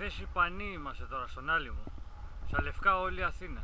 θέση Πανί είμαστε τώρα, στον Άλυμο. Στα Λευκά όλη η Αθήνα.